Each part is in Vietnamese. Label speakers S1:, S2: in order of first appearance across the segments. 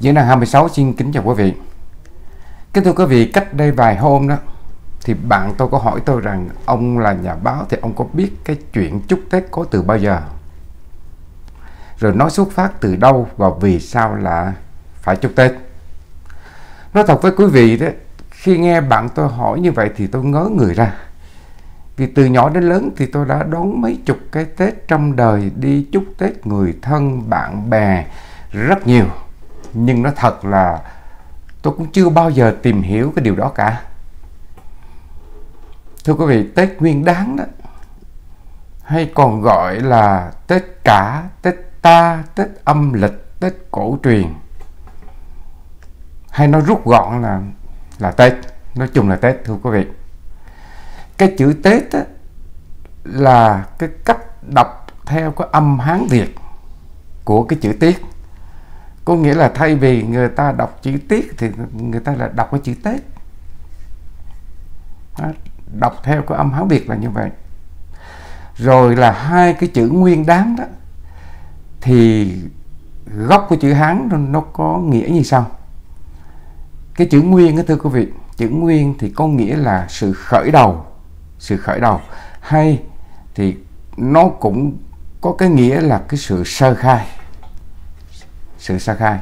S1: Diễn đàn 26 xin kính chào quý vị. Kính thưa quý vị, cách đây vài hôm đó thì bạn tôi có hỏi tôi rằng ông là nhà báo thì ông có biết cái chuyện chúc Tết có từ bao giờ? Rồi nó xuất phát từ đâu và vì sao là phải chúc Tết? Nói thật với quý vị đó, khi nghe bạn tôi hỏi như vậy thì tôi ngớ người ra. Vì từ nhỏ đến lớn thì tôi đã đón mấy chục cái Tết trong đời đi chúc Tết người thân, bạn bè rất nhiều nhưng nó thật là tôi cũng chưa bao giờ tìm hiểu cái điều đó cả. Thưa quý vị tết nguyên đáng đó hay còn gọi là tết cả tết ta tết âm lịch tết cổ truyền. Hay nó rút gọn là là tết nói chung là tết thưa quý vị. Cái chữ tết á, là cái cách đọc theo cái âm hán việt của cái chữ tiết có nghĩa là thay vì người ta đọc chữ tiết thì người ta là đọc cái chữ tết. Đó, đọc theo cái âm hán việt là như vậy. Rồi là hai cái chữ nguyên đáng đó thì gốc của chữ hán nó, nó có nghĩa như sau. Cái chữ nguyên đó thưa quý vị chữ nguyên thì có nghĩa là sự khởi đầu sự khởi đầu. Hay thì nó cũng có cái nghĩa là cái sự sơ khai sự sa khai.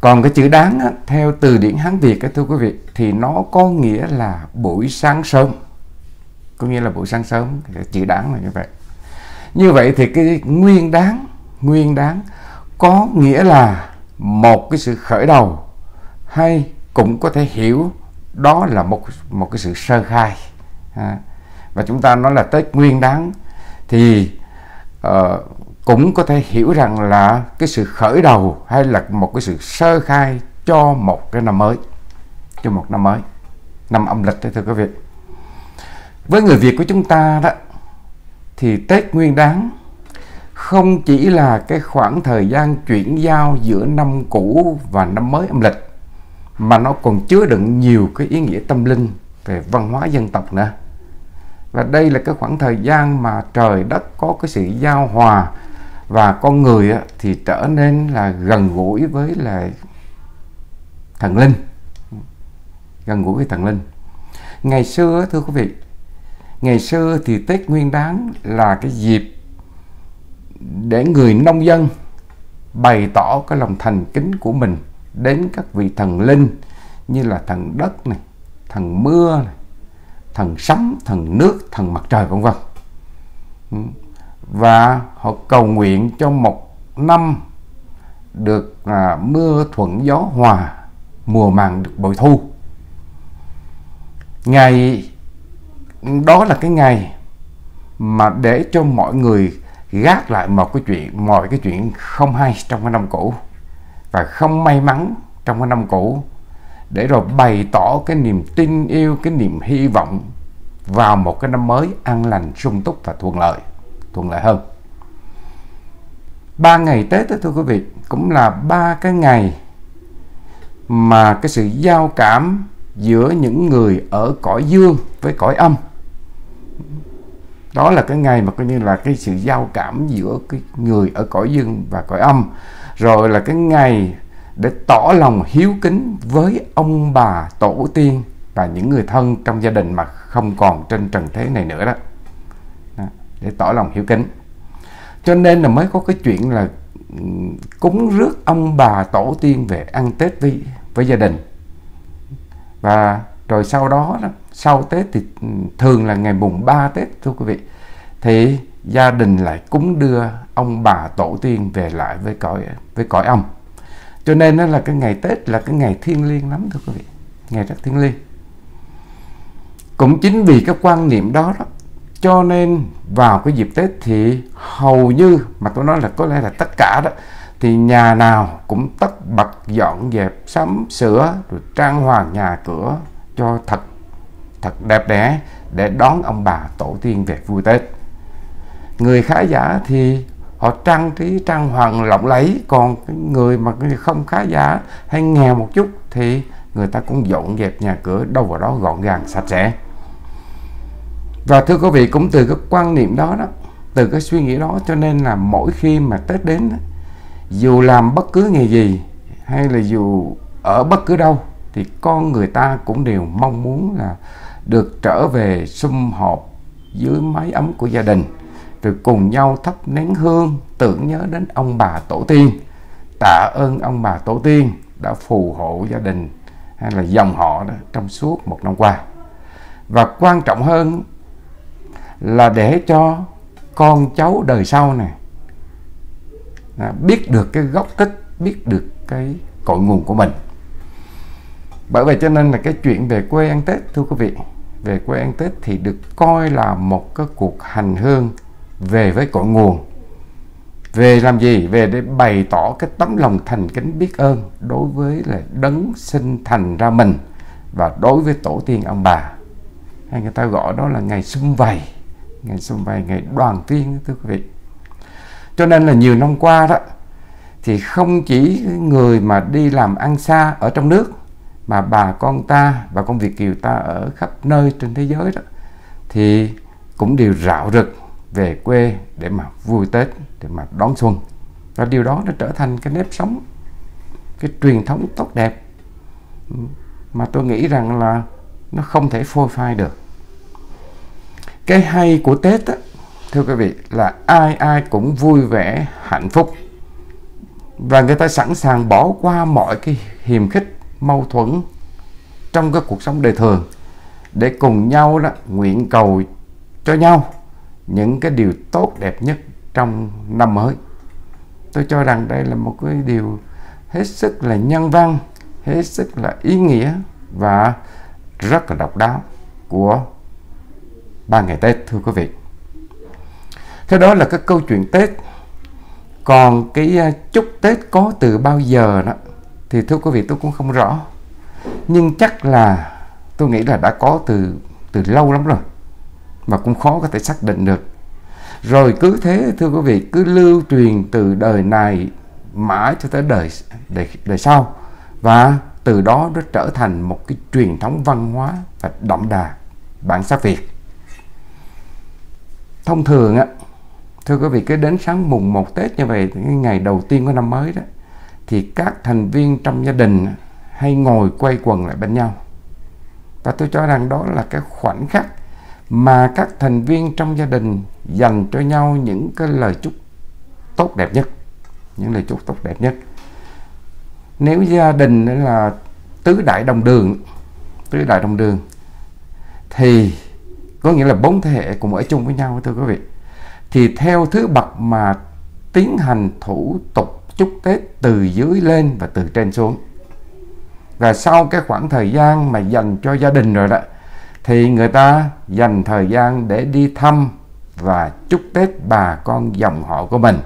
S1: Còn cái chữ đáng á, theo từ điển Hán Việt á, thưa quý vị thì nó có nghĩa là buổi sáng sớm. Có nghĩa là buổi sáng sớm chữ đáng là như vậy. Như vậy thì cái nguyên đáng nguyên đáng có nghĩa là một cái sự khởi đầu hay cũng có thể hiểu đó là một một cái sự sơ khai. À, và chúng ta nói là Tết Nguyên đáng thì uh, cũng có thể hiểu rằng là cái sự khởi đầu hay là một cái sự sơ khai cho một cái năm mới, cho một năm mới, năm âm lịch đấy thưa quý vị. Với người Việt của chúng ta đó, thì Tết Nguyên Đán không chỉ là cái khoảng thời gian chuyển giao giữa năm cũ và năm mới âm lịch, mà nó còn chứa đựng nhiều cái ý nghĩa tâm linh về văn hóa dân tộc nữa. Và đây là cái khoảng thời gian mà trời đất có cái sự giao hòa và con người thì trở nên là gần gũi với là thần linh. Gần gũi với thần linh. Ngày xưa thưa quý vị, ngày xưa thì tết nguyên đáng là cái dịp để người nông dân bày tỏ cái lòng thành kính của mình đến các vị thần linh như là thần đất này, thần mưa này, thần sấm, thần nước, thần mặt trời, vân vân. Ừ và họ cầu nguyện cho một năm được à, mưa thuận gió hòa mùa màng được bội thu. Ngày đó là cái ngày mà để cho mọi người gác lại một cái chuyện mọi cái chuyện không hay trong cái năm cũ. Và không may mắn trong cái năm cũ để rồi bày tỏ cái niềm tin yêu cái niềm hy vọng vào một cái năm mới an lành sung túc và thuận lợi thuận lợi hơn. Ba ngày Tết đó, thưa quý vị cũng là ba cái ngày mà cái sự giao cảm giữa những người ở cõi dương với cõi âm. Đó là cái ngày mà coi như là cái sự giao cảm giữa cái người ở cõi dương và cõi âm. Rồi là cái ngày để tỏ lòng hiếu kính với ông bà tổ tiên và những người thân trong gia đình mà không còn trên trần thế này nữa đó để tỏ lòng hiếu kính. Cho nên là mới có cái chuyện là cúng rước ông bà tổ tiên về ăn tết với với gia đình. Và rồi sau đó, sau tết thì thường là ngày mùng 3 tết thưa quý vị thì gia đình lại cúng đưa ông bà tổ tiên về lại với cõi với cõi ông. cho nên nó là cái ngày tết là cái ngày thiêng liêng lắm thưa quý vị ngày rất thiêng liêng. Cũng chính vì cái quan niệm đó đó cho nên vào cái dịp Tết thì hầu như, mà tôi nói là có lẽ là tất cả đó, thì nhà nào cũng tất bật dọn dẹp, sắm sửa, rồi trang hoàng nhà cửa cho thật thật đẹp đẽ để đón ông bà tổ tiên về vui Tết. Người khá giả thì họ trang trí, trang hoàng, lộng lẫy, còn cái người mà không khá giả hay nghèo một chút thì người ta cũng dọn dẹp nhà cửa đâu vào đó gọn gàng, sạch sẽ và thưa quý vị cũng từ cái quan niệm đó đó từ cái suy nghĩ đó cho nên là mỗi khi mà Tết đến đó, dù làm bất cứ nghề gì hay là dù ở bất cứ đâu thì con người ta cũng đều mong muốn là được trở về sum họp dưới mái ấm của gia đình rồi cùng nhau thắp nén hương tưởng nhớ đến ông bà tổ tiên. Tạ ơn ông bà tổ tiên đã phù hộ gia đình hay là dòng họ đó trong suốt một năm qua. Và quan trọng hơn là để cho con cháu đời sau này biết được cái gốc tích biết được cái cội nguồn của mình. Bởi vậy cho nên là cái chuyện về quê ăn Tết, thưa quý vị, về quê ăn Tết thì được coi là một cái cuộc hành hương về với cội nguồn. Về làm gì? Về để bày tỏ cái tấm lòng thành kính biết ơn đối với là đấng sinh thành ra mình và đối với tổ tiên ông bà. Hay người ta gọi đó là ngày xung vầy ngày sum vầy, ngày đoàn viên, thưa quý vị. Cho nên là nhiều năm qua đó, thì không chỉ người mà đi làm ăn xa ở trong nước, mà bà con ta và con Việt kiều ta ở khắp nơi trên thế giới đó, thì cũng đều rạo rực về quê để mà vui Tết, để mà đón xuân. Và điều đó nó trở thành cái nếp sống, cái truyền thống tốt đẹp, mà tôi nghĩ rằng là nó không thể phôi phai được cái hay của Tết á, thưa quý vị là ai ai cũng vui vẻ hạnh phúc. Và người ta sẵn sàng bỏ qua mọi cái hiềm khích mâu thuẫn trong cái cuộc sống đời thường để cùng nhau đó nguyện cầu cho nhau những cái điều tốt đẹp nhất trong năm mới. Tôi cho rằng đây là một cái điều hết sức là nhân văn hết sức là ý nghĩa và rất là độc đáo của ba ngày Tết thưa quý vị. Thế đó là cái câu chuyện Tết. Còn cái à, chúc Tết có từ bao giờ đó thì thưa quý vị tôi cũng không rõ. Nhưng chắc là tôi nghĩ là đã có từ từ lâu lắm rồi mà cũng khó có thể xác định được. Rồi cứ thế thưa quý vị cứ lưu truyền từ đời này mãi cho tới đời đời, đời sau. Và từ đó nó trở thành một cái truyền thống văn hóa và đậm đà bản sắc Việt thông thường á, thưa quý vị cái đến sáng mùng 1 Tết như vậy, cái ngày đầu tiên của năm mới đó, thì các thành viên trong gia đình hay ngồi quay quần lại bên nhau. Và tôi cho rằng đó là cái khoảnh khắc mà các thành viên trong gia đình dành cho nhau những cái lời chúc tốt đẹp nhất, những lời chúc tốt đẹp nhất. Nếu gia đình là tứ đại đồng đường, tứ đại đồng đường, thì có nghĩa là bốn thế hệ cùng ở chung với nhau thưa quý vị. Thì theo thứ bậc mà tiến hành thủ tục chúc Tết từ dưới lên và từ trên xuống. Và sau cái khoảng thời gian mà dành cho gia đình rồi đó thì người ta dành thời gian để đi thăm và chúc Tết bà con dòng họ của mình.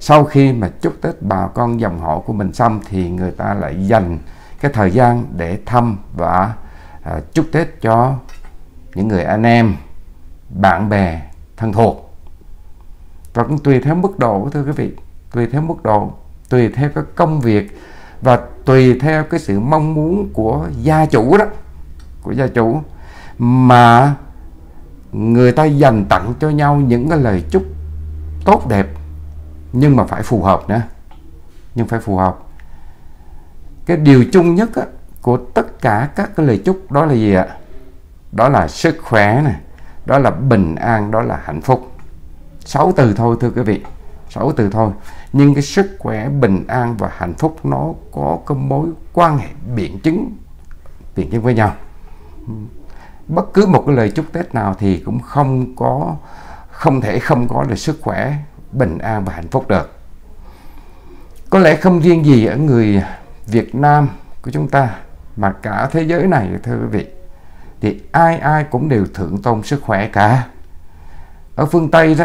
S1: Sau khi mà chúc Tết bà con dòng họ của mình xong thì người ta lại dành cái thời gian để thăm và à, chúc Tết cho những người anh em bạn bè thân thuộc. Và cũng tùy theo mức độ thưa quý vị tùy theo mức độ tùy theo cái công việc và tùy theo cái sự mong muốn của gia chủ đó của gia chủ mà người ta dành tặng cho nhau những cái lời chúc tốt đẹp nhưng mà phải phù hợp nữa nhưng phải phù hợp. Cái điều chung nhất á, của tất cả các cái lời chúc đó là gì ạ? Đó là sức khỏe này đó là bình an, đó là hạnh phúc. Sáu từ thôi, thưa quý vị, sáu từ thôi. Nhưng cái sức khỏe, bình an và hạnh phúc nó có cái mối quan hệ biện chứng biện chứng với nhau. Bất cứ một cái lời chúc tết nào thì cũng không có, không thể không có được sức khỏe, bình an và hạnh phúc được. Có lẽ không riêng gì ở người Việt Nam của chúng ta, mà cả thế giới này, thưa quý vị thì ai ai cũng đều thượng tôn sức khỏe cả. Ở phương Tây đó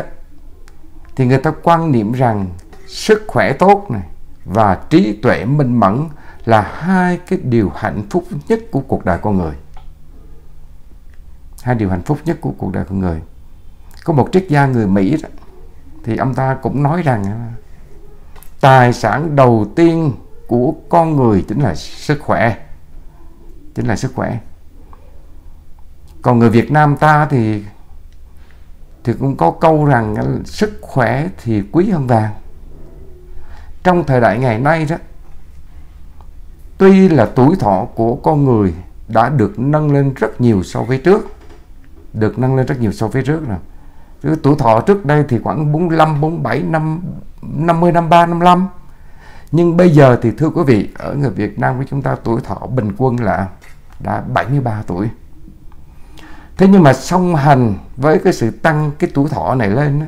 S1: thì người ta quan niệm rằng sức khỏe tốt này và trí tuệ minh mẫn là hai cái điều hạnh phúc nhất của cuộc đời con người. Hai điều hạnh phúc nhất của cuộc đời con người. Có một triết gia người Mỹ đó, thì ông ta cũng nói rằng à, tài sản đầu tiên của con người chính là sức khỏe. Chính là sức khỏe còn người Việt Nam ta thì thì cũng có câu rằng sức khỏe thì quý hơn vàng. Trong thời đại ngày nay đó tuy là tuổi thọ của con người đã được nâng lên rất nhiều so với trước được nâng lên rất nhiều so với trước rồi. Tuổi thọ trước đây thì khoảng 45, 47, năm 50, 53, 55 nhưng bây giờ thì thưa quý vị ở người Việt Nam của chúng ta tuổi thọ bình quân là đã 73 tuổi thế nhưng mà song hành với cái sự tăng cái tuổi thọ này lên đó,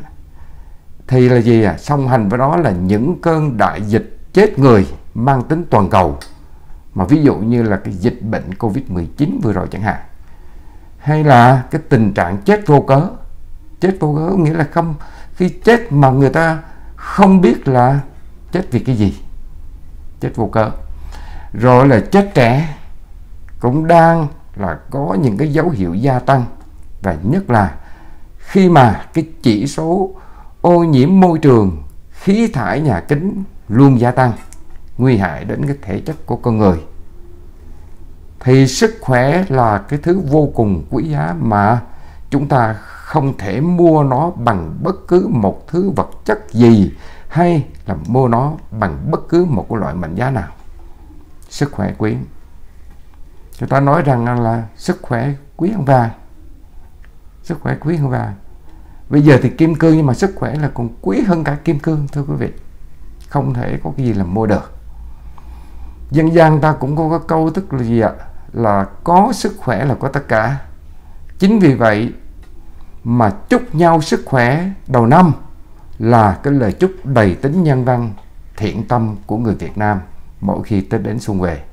S1: thì là gì à? Song hành với đó là những cơn đại dịch chết người mang tính toàn cầu. Mà ví dụ như là cái dịch bệnh Covid-19 vừa rồi chẳng hạn. Hay là cái tình trạng chết vô cớ. Chết vô cớ nghĩa là không khi chết mà người ta không biết là chết vì cái gì. Chết vô cớ. Rồi là chết trẻ cũng đang là có những cái dấu hiệu gia tăng. Và nhất là khi mà cái chỉ số ô nhiễm môi trường, khí thải nhà kính luôn gia tăng, nguy hại đến cái thể chất của con người. Thì sức khỏe là cái thứ vô cùng quý giá mà chúng ta không thể mua nó bằng bất cứ một thứ vật chất gì hay là mua nó bằng bất cứ một cái loại mệnh giá nào. Sức khỏe quý chúng ta nói rằng là sức khỏe quý hơn vàng. Sức khỏe quý hơn vàng. Bây giờ thì kim cương nhưng mà sức khỏe là còn quý hơn cả kim cương, thưa quý vị. Không thể có cái gì là mua được. Dân gian ta cũng có cái câu tức là gì ạ? Là có sức khỏe là có tất cả. Chính vì vậy mà chúc nhau sức khỏe đầu năm là cái lời chúc đầy tính nhân văn, thiện tâm của người Việt Nam mỗi khi Tết đến xuân về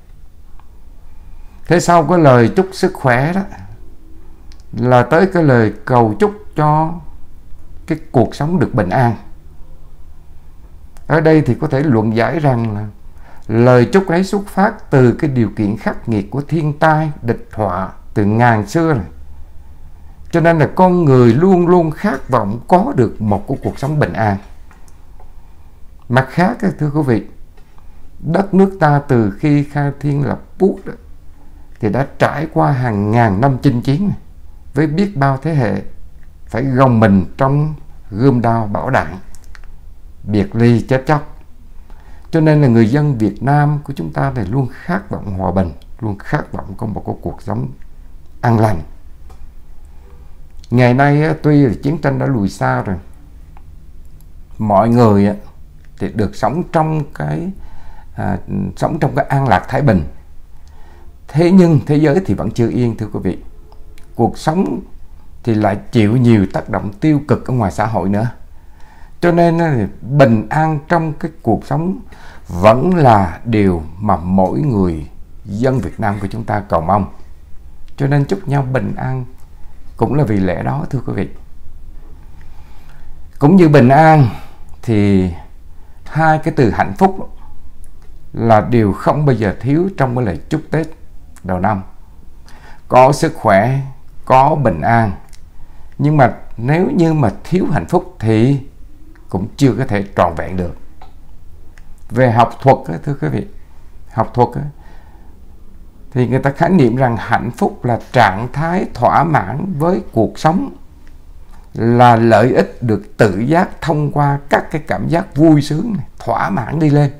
S1: thế sau cái lời chúc sức khỏe đó là tới cái lời cầu chúc cho cái cuộc sống được bình an. Ở đây thì có thể luận giải rằng là lời chúc ấy xuất phát từ cái điều kiện khắc nghiệt của thiên tai địch họa từ ngàn xưa này cho nên là con người luôn luôn khát vọng có được một cái cuộc sống bình an. Mặt khác thưa quý vị đất nước ta từ khi khai thiên lập quốc đó, thì đã trải qua hàng ngàn năm chinh chiến với biết bao thế hệ phải gồng mình trong gươm đao bảo đạn biệt ly chết chóc. Cho nên là người dân Việt Nam của chúng ta thì luôn khát vọng hòa bình luôn khát vọng có một cái cuộc sống an lành. Ngày nay tuy là chiến tranh đã lùi xa rồi mọi người thì được sống trong cái à, sống trong cái an lạc thái bình thế nhưng thế giới thì vẫn chưa yên, thưa quý vị. Cuộc sống thì lại chịu nhiều tác động tiêu cực ở ngoài xã hội nữa. Cho nên bình an trong cái cuộc sống vẫn là điều mà mỗi người dân Việt Nam của chúng ta cầu mong. Cho nên chúc nhau bình an cũng là vì lẽ đó, thưa quý vị. Cũng như bình an thì hai cái từ hạnh phúc là điều không bao giờ thiếu trong cái lời chúc Tết đầu năm. Có sức khỏe có bình an nhưng mà nếu như mà thiếu hạnh phúc thì cũng chưa có thể trọn vẹn được. Về học thuật thưa quý vị học thuật thì người ta khái niệm rằng hạnh phúc là trạng thái thỏa mãn với cuộc sống là lợi ích được tự giác thông qua các cái cảm giác vui sướng này, thỏa mãn đi lên.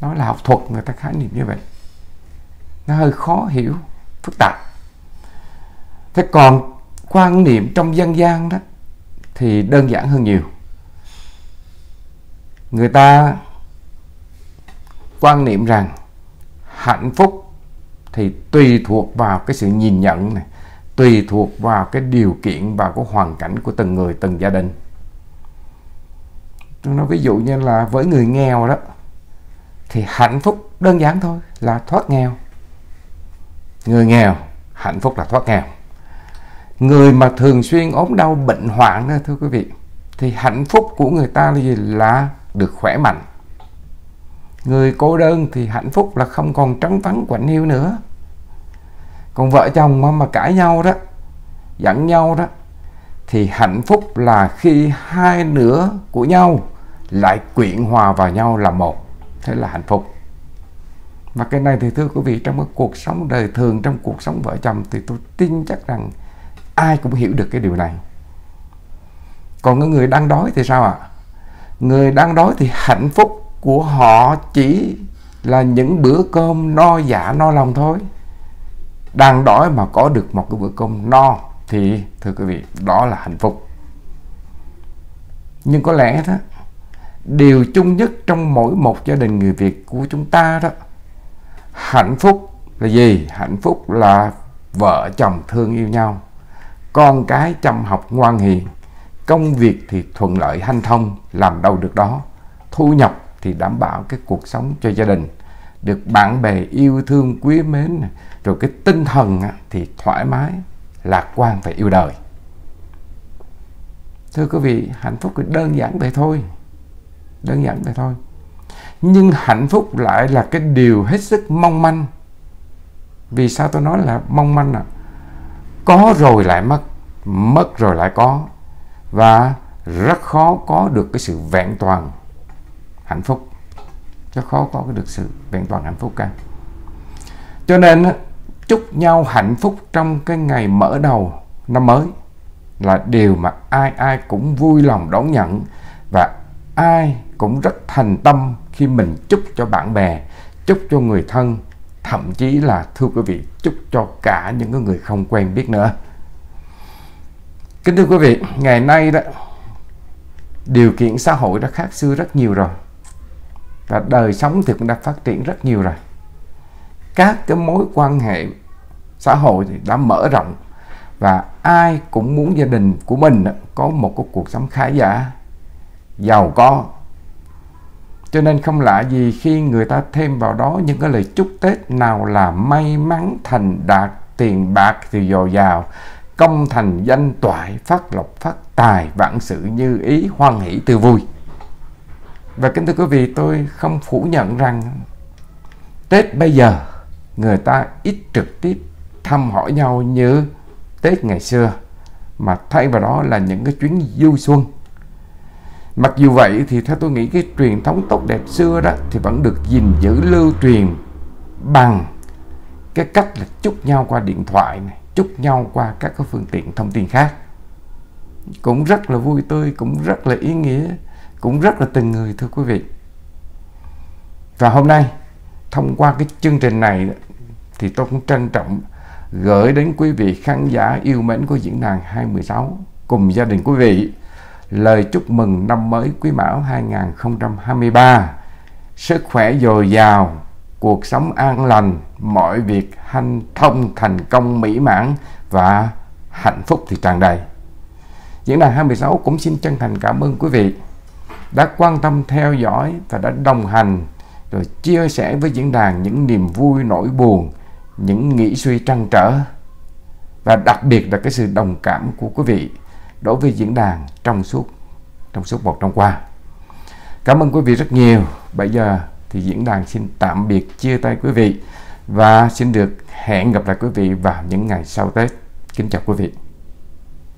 S1: Đó là học thuật người ta khái niệm như vậy nó hơi khó hiểu, phức tạp. Thế còn quan niệm trong dân gian đó thì đơn giản hơn nhiều. Người ta quan niệm rằng hạnh phúc thì tùy thuộc vào cái sự nhìn nhận này, tùy thuộc vào cái điều kiện và cái hoàn cảnh của từng người, từng gia đình. Tôi nói ví dụ như là với người nghèo đó, thì hạnh phúc đơn giản thôi, là thoát nghèo người nghèo hạnh phúc là thoát nghèo. Người mà thường xuyên ốm đau bệnh hoạn đó thưa quý vị thì hạnh phúc của người ta là gì? Là được khỏe mạnh. Người cô đơn thì hạnh phúc là không còn trống vắng quạnh hiu nữa. Còn vợ chồng mà, mà cãi nhau đó giận nhau đó thì hạnh phúc là khi hai nửa của nhau lại quyện hòa vào nhau là một. Thế là hạnh phúc và cái này thì thưa quý vị, trong cái cuộc sống đời thường, trong cuộc sống vợ chồng thì tôi tin chắc rằng ai cũng hiểu được cái điều này. Còn cái người đang đói thì sao ạ? À? người đang đói thì hạnh phúc của họ chỉ là những bữa cơm no dạ no lòng thôi. Đang đói mà có được một cái bữa cơm no thì, thưa quý vị, đó là hạnh phúc. Nhưng có lẽ đó, điều chung nhất trong mỗi một gia đình người Việt của chúng ta đó hạnh phúc là gì? Hạnh phúc là vợ chồng thương yêu nhau. Con cái chăm học ngoan hiền. Công việc thì thuận lợi hanh thông, làm đâu được đó. Thu nhập thì đảm bảo cái cuộc sống cho gia đình. Được bạn bè yêu thương quý mến. Rồi cái tinh thần thì thoải mái, lạc quan và yêu đời. Thưa quý vị, hạnh phúc thì đơn giản vậy thôi. Đơn giản vậy thôi nhưng hạnh phúc lại là cái điều hết sức mong manh. Vì sao tôi nói là mong manh à có rồi lại mất mất rồi lại có. Và rất khó có được cái sự vẹn toàn hạnh phúc. Rất khó có được sự vẹn toàn hạnh phúc cả. Cho nên chúc nhau hạnh phúc trong cái ngày mở đầu năm mới là điều mà ai ai cũng vui lòng đón nhận và ai cũng rất thành tâm khi mình chúc cho bạn bè, chúc cho người thân, thậm chí là, thưa quý vị, chúc cho cả những người không quen biết nữa. Kính thưa quý vị, ngày nay đó, điều kiện xã hội đã khác xưa rất nhiều rồi và đời sống thì cũng đã phát triển rất nhiều rồi. Các cái mối quan hệ xã hội thì đã mở rộng và ai cũng muốn gia đình của mình có một cái cuộc sống khá giả, giàu có cho nên không lạ gì khi người ta thêm vào đó những cái lời chúc Tết nào là may mắn, thành đạt, tiền bạc thì dồi dào. Công thành danh toại, phát lộc, phát tài, vạn sự như ý, hoan hỷ, từ vui. Và kính thưa quý vị, tôi không phủ nhận rằng Tết bây giờ người ta ít trực tiếp thăm hỏi nhau như Tết ngày xưa, mà thay vào đó là những cái chuyến du xuân mặc dù vậy thì theo tôi nghĩ cái truyền thống tốt đẹp xưa đó thì vẫn được gìn giữ, lưu truyền bằng cái cách là chúc nhau qua điện thoại này, chúc nhau qua các cái phương tiện thông tin khác. Cũng rất là vui tươi, cũng rất là ý nghĩa, cũng rất là tình người, thưa quý vị. Và hôm nay, thông qua cái chương trình này thì tôi cũng trân trọng gửi đến quý vị khán giả yêu mến của diễn đàn 216 cùng gia đình quý vị lời chúc mừng năm mới Quý Mão 2023 sức khỏe dồi dào, cuộc sống an lành, mọi việc hanh thông thành công mỹ mãn và hạnh phúc thì tràn đầy. Diễn đàn 26 cũng xin chân thành cảm ơn quý vị đã quan tâm theo dõi và đã đồng hành rồi chia sẻ với diễn đàn những niềm vui nỗi buồn, những nghĩ suy trăn trở. Và đặc biệt là cái sự đồng cảm của quý vị đối với diễn đàn trong suốt trong suốt một năm qua. Cảm ơn quý vị rất nhiều. Bây giờ thì diễn đàn xin tạm biệt, chia tay quý vị và xin được hẹn gặp lại quý vị vào những ngày sau Tết. Kính chào quý vị.